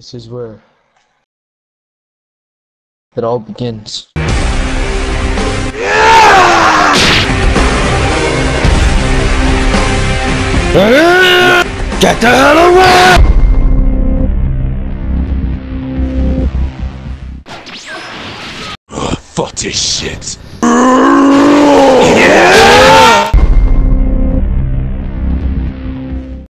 This is where it all begins. Get the hell away! Fuck this shit.